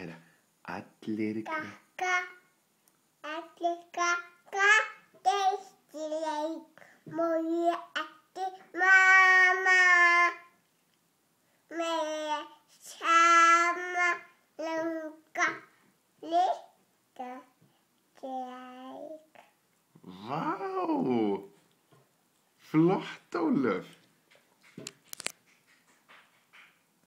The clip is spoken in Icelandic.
meira. Allir Kaka, allir kaka, geisti leik, múi eftir mamma. Með sama lunga, líka leik. Vá! Flott, Ólöf.